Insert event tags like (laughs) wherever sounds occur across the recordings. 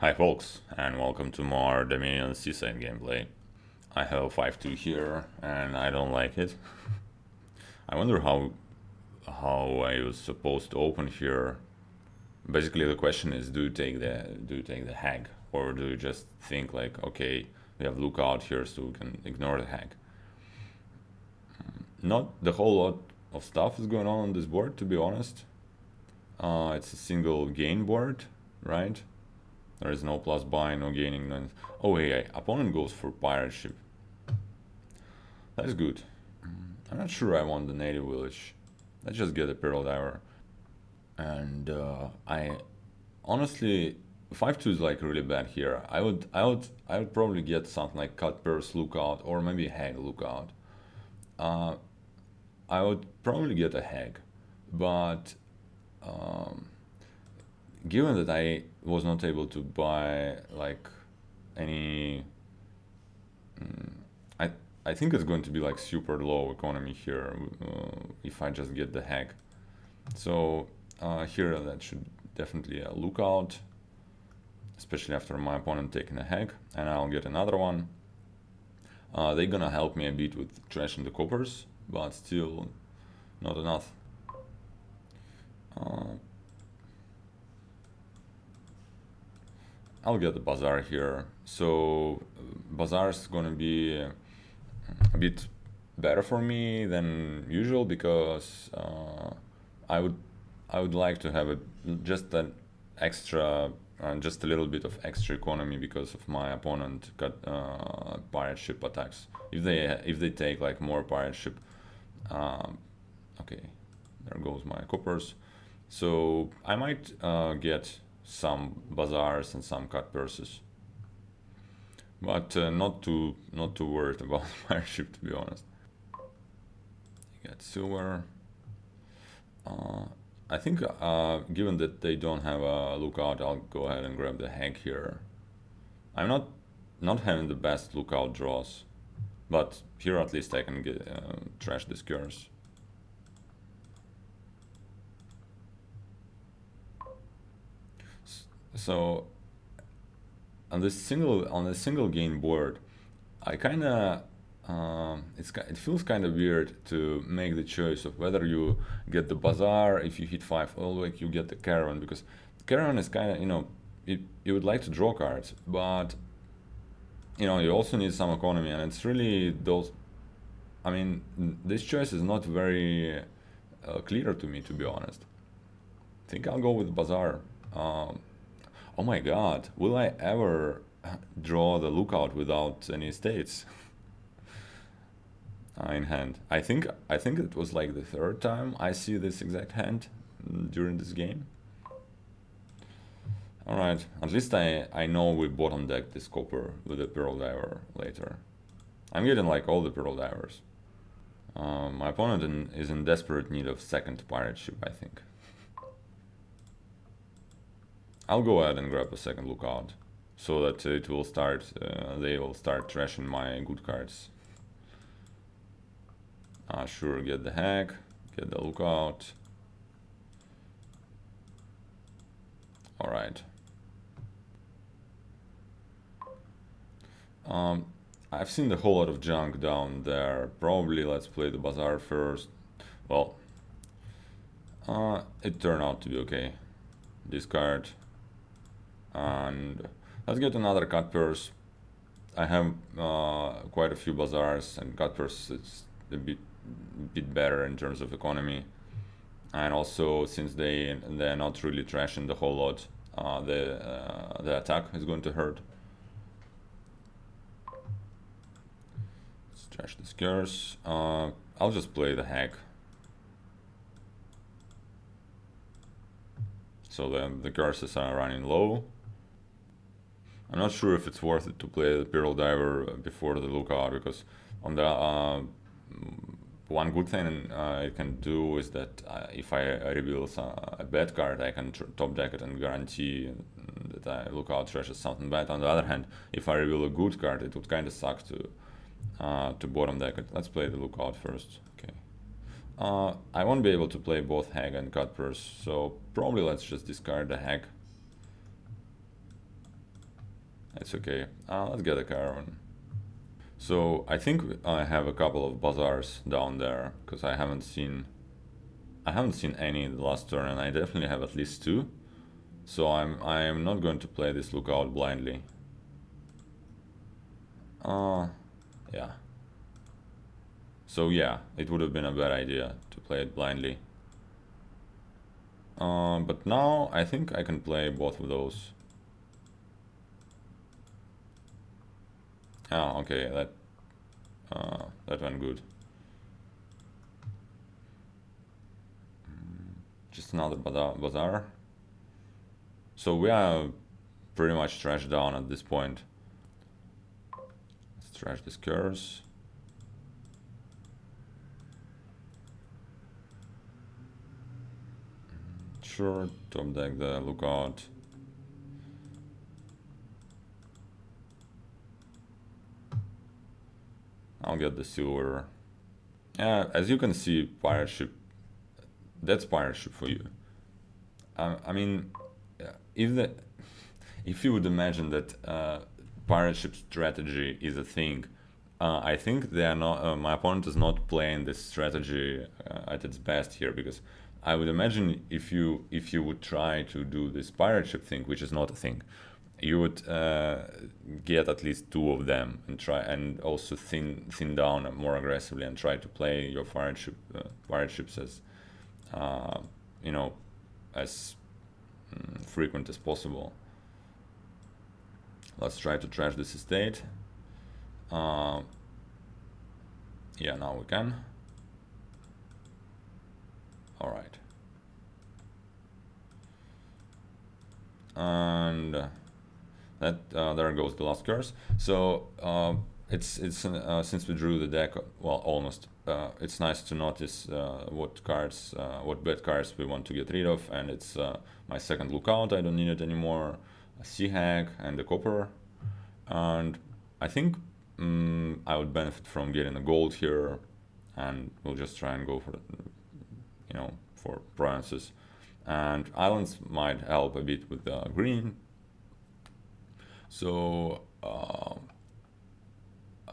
Hi folks, and welcome to more Dominion Seaside gameplay. I have 5-2 here, and I don't like it. I wonder how how I was supposed to open here. Basically the question is do you take the do you take the hag or do you just think like okay we have lookout here so we can ignore the hag. Not the whole lot of stuff is going on on this board to be honest. Uh, it's a single gain board, right? There is no plus buy, no gaining. No... Oh, hey, opponent goes for pirate ship. That's good. I'm not sure I want the native village. Let's just get a pearl diver. And uh, I honestly, 5-2 is like really bad here. I would, I would, I would probably get something like cut Cutpurse lookout or maybe hag lookout. Uh, I would probably get a hag, but um, given that I was not able to buy like any mm, I I think it's going to be like super low economy here uh, if I just get the hag. so uh, here that should definitely a lookout especially after my opponent taking a hag, and I'll get another one uh, they're gonna help me a bit with trashing the coppers but still not enough uh, I'll get the bazaar here. So bazaar is gonna be a bit better for me than usual because uh, I would I would like to have a just an extra uh, just a little bit of extra economy because of my opponent got uh, pirate ship attacks. If they if they take like more pirate ship, um, okay, there goes my coppers. So I might uh, get some bazaars and some Cutpurses. But uh, not too not too worried about (laughs) my ship to be honest. You get silver. Uh, I think uh, given that they don't have a lookout, I'll go ahead and grab the hag here. I'm not not having the best lookout draws, but here at least I can get uh, trash the skirts. So on this single on a single gain board, I kind of um, it's it feels kind of weird to make the choice of whether you get the bazaar if you hit five like you get the caravan because caravan is kind of you know it, you would like to draw cards but you know you also need some economy and it's really those I mean this choice is not very uh, clear to me to be honest. I think I'll go with bazaar um, oh my god, will I ever draw the lookout without any states uh, (laughs) in hand? I think I think it was like the third time I see this exact hand during this game. Alright, at least I, I know we bottom deck this copper with the Pearl Diver later. I'm getting like all the Pearl Divers. Uh, my opponent in, is in desperate need of second pirate ship, I think. I'll go ahead and grab a second lookout so that it will start, uh, they will start trashing my good cards. Uh, sure, get the hag, get the lookout. Alright. Um, I've seen a whole lot of junk down there. Probably let's play the bazaar first. Well, uh, it turned out to be okay. Discard and let's get another Cutpurse I have uh, quite a few bazaars and Cutpurse is a bit bit better in terms of economy. And also since they they're not really trashing the whole lot uh, the uh, the attack is going to hurt. Let's trash the scarce. Uh, I'll just play the hag. so then the curses are running low I'm not sure if it's worth it to play the Pearl Diver before the Lookout because on the uh, one good thing uh, I can do is that uh, if I, reveal a bad card, I can top deck it and guarantee that I Lookout trashes something bad. On the other hand, if I reveal a good card, it would kind of suck to uh, to bottom deck it. Let's play the Lookout first. Okay. Uh, I won't be able to play both Hag and cut Cutpurse, so probably let's just discard the Hag It's okay. Uh, let's get a caravan. So I think I have a couple of bazaars down there because I haven't seen I haven't seen any in the last turn and I definitely have at least two. So I'm I'm not going to play this lookout blindly. Uh yeah. So yeah, it would have been a bad idea to play it blindly. Uh, but now I think I can play both of those. Oh, okay, that uh, that went good. Mm, just another bazaar. So we are pretty much trashed down at this point. Let's trash this curse. Sure, top deck the lookout. I'll get the silver. Yeah, as you can see, pirate ship, that's pirate ship for you. Uh, I mean, if the, (laughs) if you would imagine that uh, pirate ship strategy is a thing, uh, I think they are not. Uh, my opponent is not playing this strategy uh, at its best here because I would imagine if you if you would try to do this pirate ship thing, which is not a thing, you would uh, get at least two of them and try and also thin thin down more aggressively and try to play your fire ship uh, ships as uh, you know as mm, frequent as possible. Let's try to trash this estate. Uh, yeah, now we can. All right. And that uh, there goes the last curse. So uh, it's it's uh, since we drew the deck, well, almost. Uh, it's nice to notice uh, what cards, uh, what bad cards we want to get rid of, and it's my second lookout. I don't need it anymore. A sea hag and a copper, and I think um, I would benefit from getting a gold here, and we'll just try and go for, you know, for provinces. And islands might help a bit with the green so uh, uh,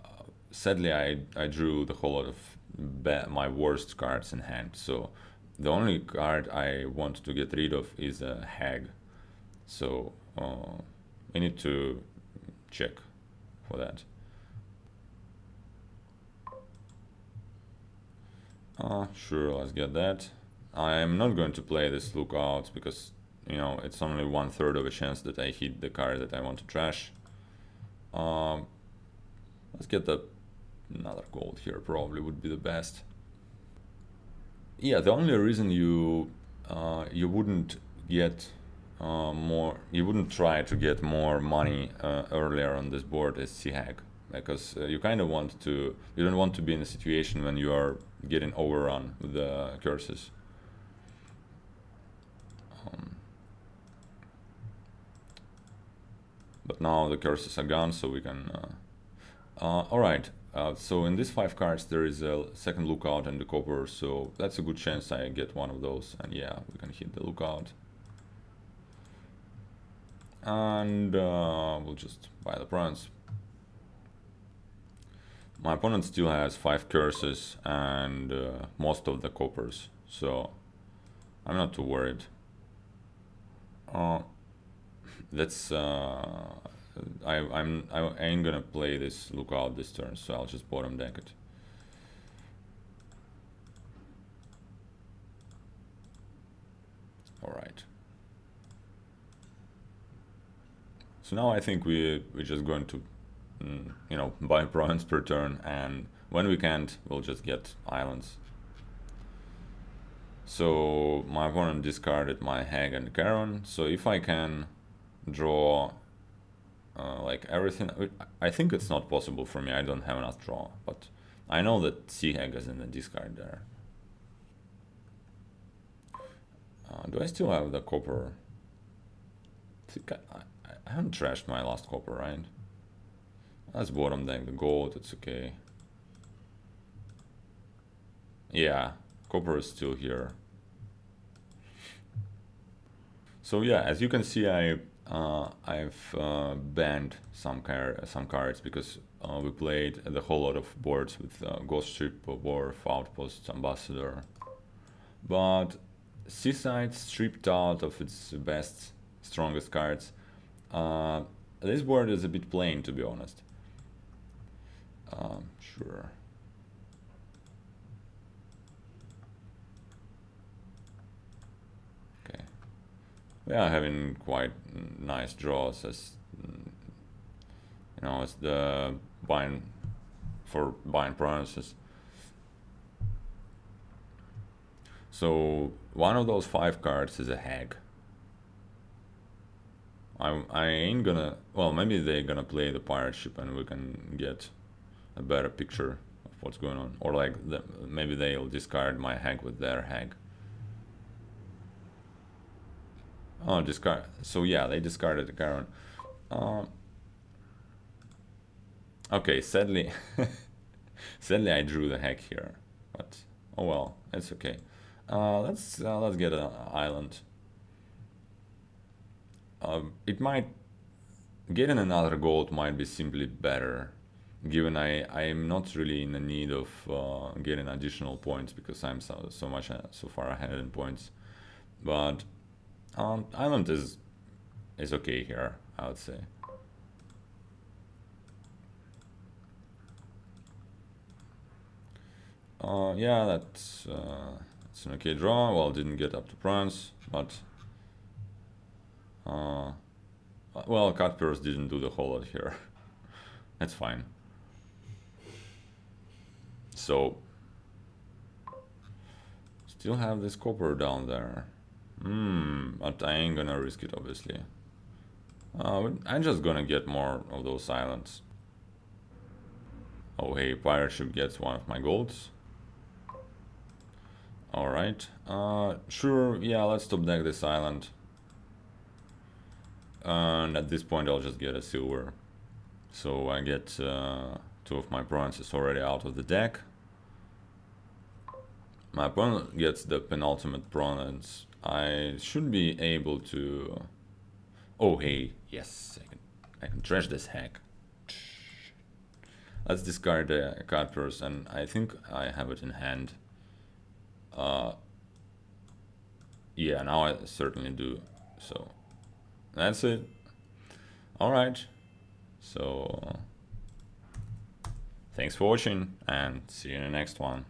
sadly, I, I drew the whole lot of my worst cards in hand. So the only card I want to get rid of is a hag. So uh, I need to check for that. Uh, sure, let's get that. I am not going to play this lookout because you know, it's only one third of a chance that I hit the card that I want to trash. Um, let's get the another gold here probably would be the best. Yeah, the only reason you uh, you wouldn't get uh, more, you wouldn't try to get more money uh, earlier on this board is Sea Hag because uh, you kind of want to, you don't want to be in a situation when you are getting overrun with the curses. Um, but now the curses are gone so we can uh, uh, all right. Uh, so in these five cards there is a second lookout and the copper so that's a good chance I get one of those and yeah we can hit the lookout. And we'll just buy the bronze. My opponent still has five curses and uh, most of the coppers so I'm not too worried. Uh, let's uh, I, I'm I ain't gonna play this lookout this turn so I'll just bottom deck it. All right so now I think we we're just going to mm, you know buy (laughs) province per turn and when we can't we'll just get islands. So my opponent discarded my Hag and Caravan so if I can draw uh, like everything. I think it's not possible for me. I don't have enough draw, but I know that Sea Hag is in the discard there. Uh, do I still have the copper? I, I, I, haven't trashed my last copper, right? That's bottom deck, the gold, it's okay. Yeah, copper is still here. So yeah, as you can see, I uh, I've uh, banned some car some cards because uh, we played the whole lot of boards with uh, Ghost Ship, Wharf, Outpost, Ambassador. But Seaside stripped out of its best, strongest cards. Uh, this board is a bit plain, to be honest. Um, sure. Okay. We are having quite nice draws as you know as the bind for bind promises. So one of those five cards is a hag. I, I ain't gonna, well, maybe they're gonna play the pirate ship and we can get a better picture of what's going on. Or like, the, maybe they'll discard my hag with their hag. Oh, discard. So yeah, they discarded the Caravan. Uh, okay, sadly, (laughs) sadly I drew the hag here, but oh well, it's okay. Uh, let's uh, let's get an island. Um, it might getting another gold might be simply better, given I I am not really in the need of uh, getting additional points because I'm so so much uh, so far ahead in points. But um, island is is okay here, I would say. Uh, yeah, that's uh, it's an okay draw. Well, didn't get up to bronze, but uh, well, Cutpurse didn't do the whole lot here. (laughs) that's fine. So still have this copper down there. Hmm, but I ain't gonna risk it, obviously. Uh, I'm just gonna get more of those islands. Oh hey, pirate ship gets one of my golds. Alright, uh, sure, yeah, let's top deck this island. And at this point I'll just get a silver. So I get uh, two of my bronzes already out of the deck. My opponent gets the penultimate bronze. I should be able to... Oh hey, yes, I can, I can trash this hag. Let's discard the card first, and I think I have it in hand. Uh, yeah, now I certainly do. So that's it. All right. So thanks for watching and see you in the next one.